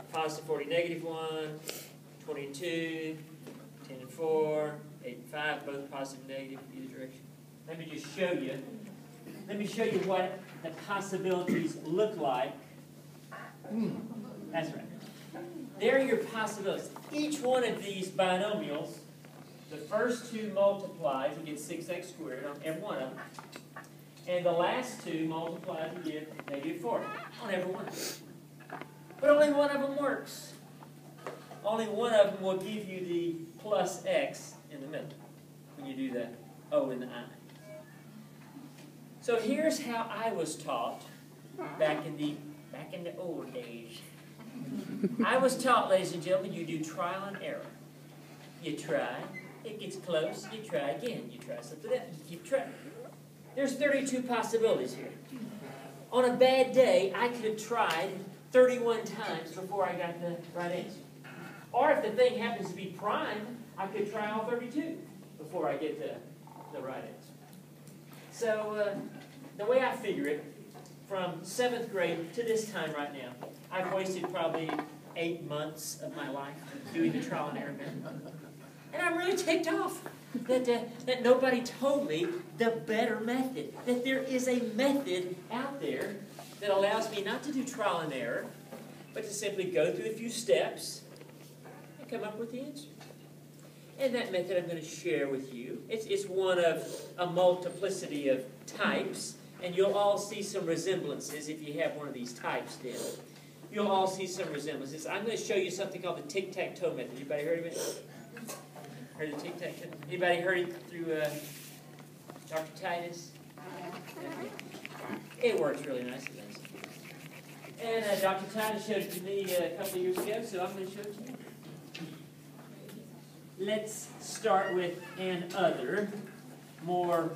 positive 40, negative 1, 22, 10 and 4, 8 and 5, both positive and negative, either direction. Let me just show you. Let me show you what the possibilities look like. That's right. There are your possibilities. Each one of these binomials, the first two multiplies, you get 6x squared on every one of them. And the last two multiplies, you get negative 4 on every one. But only one of them works. Only one of them will give you the plus x in the middle when you do the O and the I. So here's how I was taught back in the back in the old days. I was taught, ladies and gentlemen, you do trial and error. You try, it gets close, you try again, you try something else, you keep trying. There's 32 possibilities here. On a bad day, I could have tried 31 times before I got the right answer. Or if the thing happens to be prime, I could try all 32 before I get the, the right answer. So uh, the way I figure it, from seventh grade to this time right now, I've wasted probably eight months of my life doing the trial and error method. And I'm really ticked off that, uh, that nobody told me the better method. That there is a method out there that allows me not to do trial and error, but to simply go through a few steps and come up with the answer. And that method I'm going to share with you. It's, it's one of a multiplicity of types, and you'll all see some resemblances if you have one of these types down. You'll all see some resemblances. I'm going to show you something called the tic-tac-toe method. Anybody heard of it? Heard of tic-tac-toe? Anybody heard it through uh, Dr. Titus? It works really nicely. And uh, Dr. Titus showed it to me uh, a couple of years ago, so I'm going to show it to you. Let's start with an other, more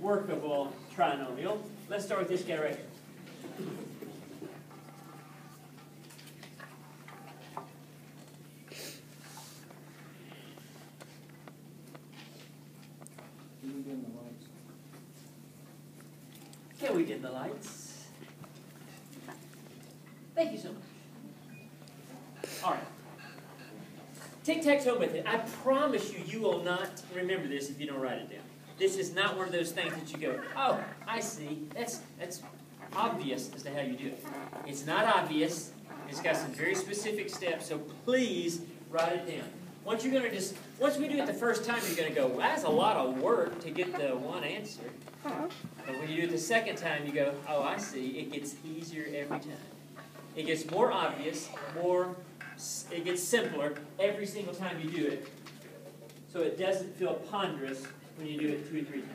workable trinomial. Let's start with this guy right here. Okay, we did the lights. Thank you so much. All right. Tic-tac-toe method. I promise you, you will not remember this if you don't write it down. This is not one of those things that you go, oh, I see. That's, that's obvious as to how you do it. It's not obvious. It's got some very specific steps, so please write it down. Once you're going to just, once we do it the first time, you're going to go, well, that's a lot of work to get the one answer. Uh-huh. But when you do it the second time, you go, oh, I see. It gets easier every time. It gets more obvious, more, it gets simpler every single time you do it. So it doesn't feel ponderous when you do it two or three times.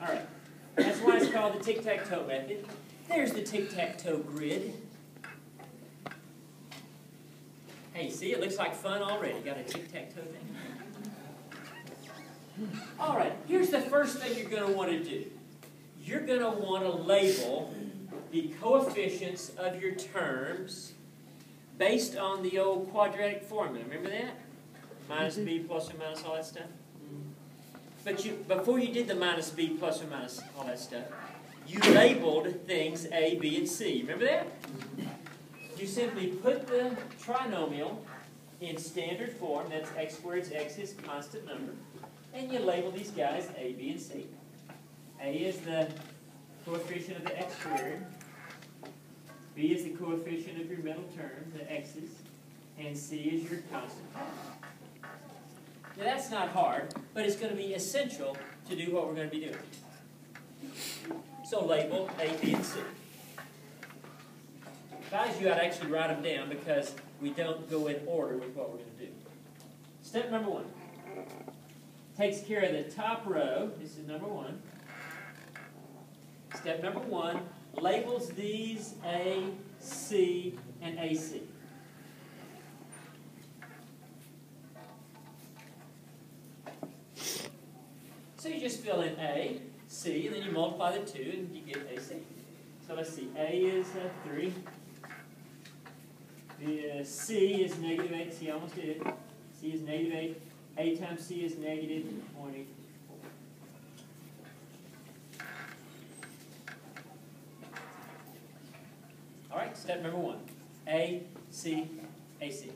All right. That's why it's called the tic-tac-toe method. There's the tic-tac-toe grid. Hey, see, it looks like fun already. Got a tic-tac-toe thing. Hmm. All right, here's the first thing you're going to want to do. You're going to want to label the coefficients of your terms based on the old quadratic formula. Remember that? Minus mm-hmm. b plus or minus all that stuff? But you, before you did the minus b plus or minus all that stuff, you labeled things a, b, and c. Remember that? You simply put the trinomial in standard form, that's x squared x is constant number, and you label these guys a, b, and c. a is the coefficient of the x squared, b is the coefficient of your middle term, the x's, and c is your constant now that's not hard, but it's going to be essential to do what we're going to be doing. So label A, B, and C. Advise you, I'd actually write them down because we don't go in order with what we're going to do. Step number one. Takes care of the top row. This is number one. Step number one labels these A, C, and AC. So you just fill in A, C, and then you multiply the two, and you get AC. So let's see. A is uh, 3. The uh, C is negative 8. C almost did it. C is negative 8. A times C is negative 0.84. All right, step number one. A, C, A, C.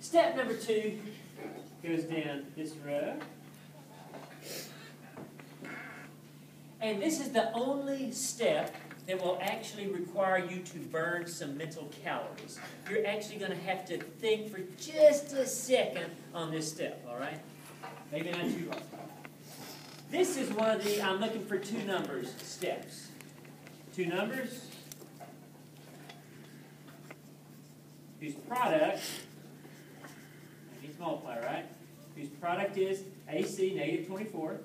Step number two goes down this row. And this is the only step that will actually require you to burn some mental calories. You're actually going to have to think for just a second on this step, all right? Maybe not too long. This is one of the I'm looking for two numbers steps. Two numbers whose product, needs multiply, right? Whose product is AC, negative 24.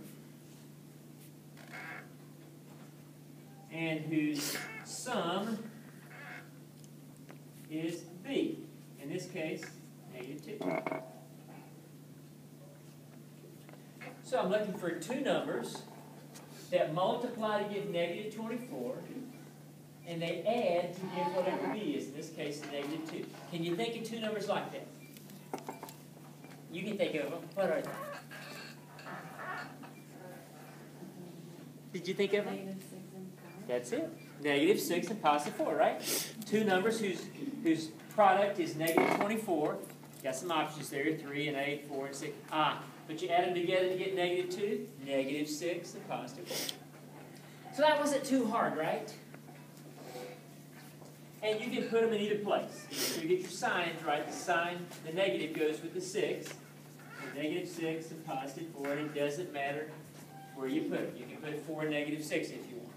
And whose sum is b. In this case, negative 2. So I'm looking for two numbers that multiply to give negative 24, and they add to give whatever b is, in this case, negative 2. Can you think of two numbers like that? You can think of them. What are they? Did you think of them? That's it. Negative 6 and positive 4, right? Two numbers whose, whose product is negative 24. Got some options there, 3 and 8, 4 and 6. Ah, but you add them together to get negative 2. Negative 6 and positive 4. So that wasn't too hard, right? And you can put them in either place. So you get your signs, right? The sign, the negative goes with the 6. The negative 6 and positive 4, and it doesn't matter where you put it. You can put 4 and negative 6 if you want.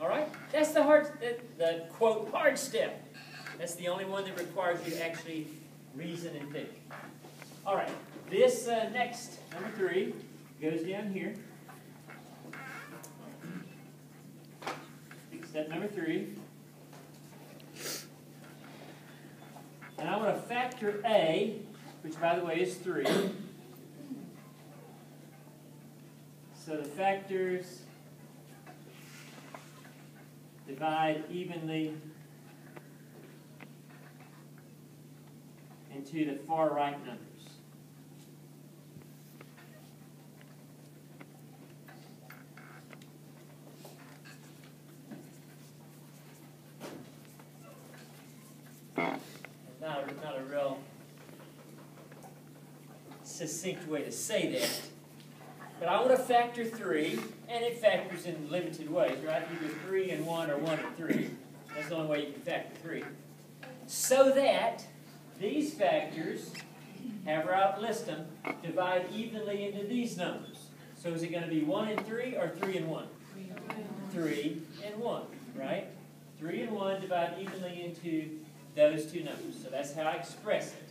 All right? That's the hard, the, the quote, hard step. That's the only one that requires you to actually reason and think. All right. This uh, next, number three, goes down here. Step number three. And I want to factor A, which by the way is 3. So the factors divide evenly into the far right numbers. Not a, not a real succinct way to say that. But I want to factor 3, and it factors in limited ways, right? Either 3 and 1 or 1 and 3. That's the only way you can factor 3. So that these factors, however I list them, divide evenly into these numbers. So is it going to be 1 and 3 or 3 and 1? 3 and 1, right? 3 and 1 divide evenly into those two numbers. So that's how I express it.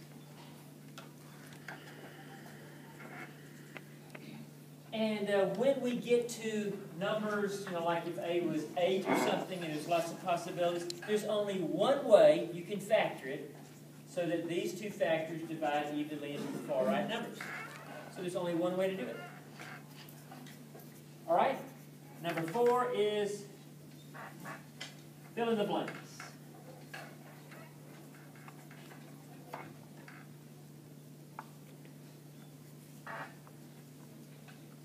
And uh, when we get to numbers, you know, like if A was 8 or something, and there's lots of possibilities, there's only one way you can factor it so that these two factors divide evenly into the far right numbers. So there's only one way to do it. All right? Number four is fill in the blanks.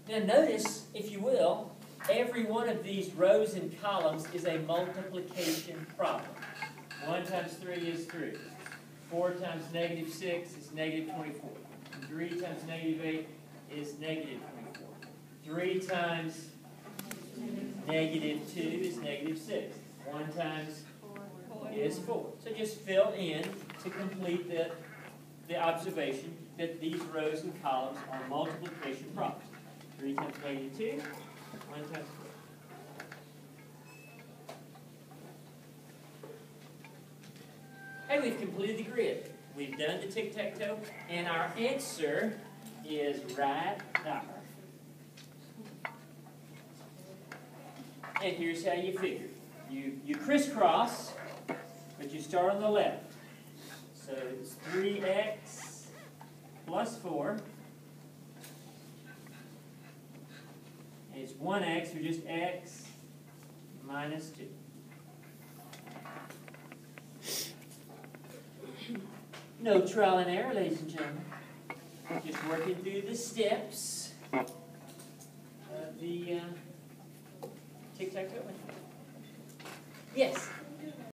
Now notice, if you will, every one of these rows and columns is a multiplication problem. 1 times 3 is 3. 4 times negative 6 is negative 24. 3 times negative 8 is negative 24. 3 times negative 2 is negative 6. 1 times is 4. So just fill in to complete the, the observation that these rows and columns are multiplication problems. 3 times negative 2, 1 times 4. Hey, we've completed the grid. We've done the tic-tac-toe, and our answer is right there. And here's how you figure. You, you crisscross, but you start on the left. So it's 3x plus 4 1x, or just x minus 2. No trial and error, ladies and gentlemen. Just working through the steps of the uh, tic-tac-toe. Yes?